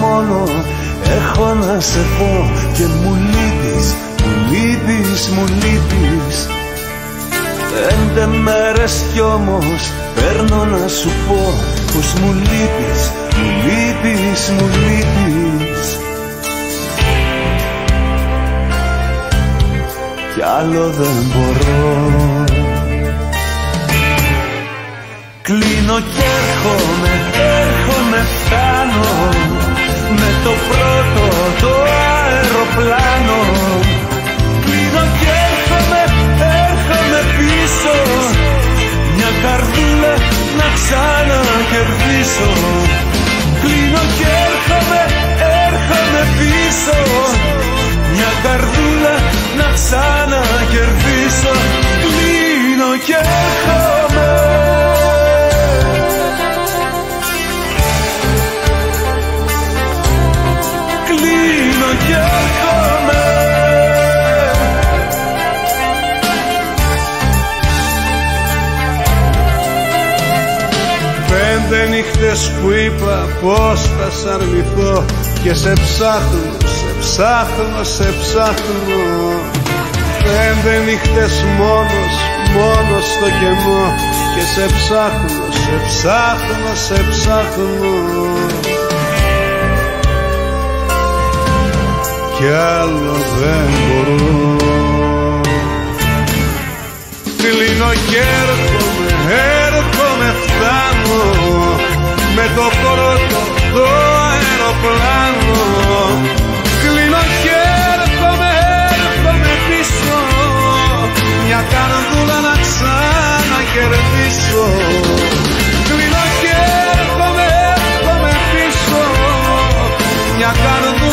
μόνο έχω να σε πω και μου λείπεις, μου λείπεις, μου λείπεις. Πέντε μέρες κι όμως παίρνω να σου πω πως μου λείπεις, μου λείπεις, μου λείπεις. Κι άλλο δεν μπορώ. Κλείνω κι έρχομαι, έρχομαι, φτάνω Με το πρώτο το αεροπλάνο. Κλείνω κι έρχομαι, έρχομαι πίσω. Μια καρδούλα να ξανακερδίσω Πέντε νύχτες που είπα πως θα σ' αρνηθώ Και σε ψάχνω, σε ψάχνω, σε ψάχνω. Πέντε νύχτες μόνος, μόνος στο κενό Και σε ψάχνω, σε ψάχνω, σε ψάχνω. Κι άλλο δεν I got a